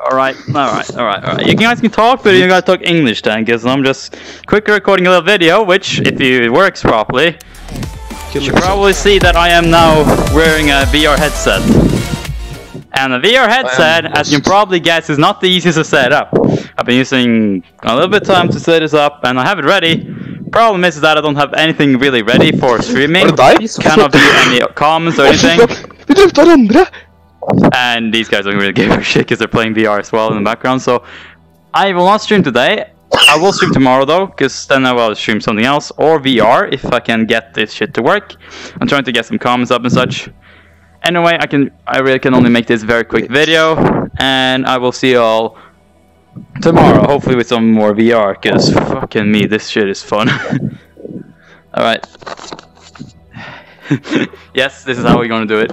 Alright, alright, alright, alright. You guys can talk, but you gotta talk English then, because I'm just quickly recording a little video, which, if it works properly, you should probably see that I am now wearing a VR headset. And a VR headset, as you probably guess, is not the easiest to set up. I've been using a little bit of time to set this up, and I have it ready. Problem is that I don't have anything really ready for streaming. Cannot view any comments or anything. And these guys don't really give a shit because they're playing VR as well in the background. So I will not stream today. I will stream tomorrow though, because then I will stream something else or VR if I can get this shit to work. I'm trying to get some comments up and such. Anyway, I can I really can only make this very quick video, and I will see you all tomorrow. Hopefully with some more VR, because fucking me, this shit is fun. all right. yes, this is how we're gonna do it.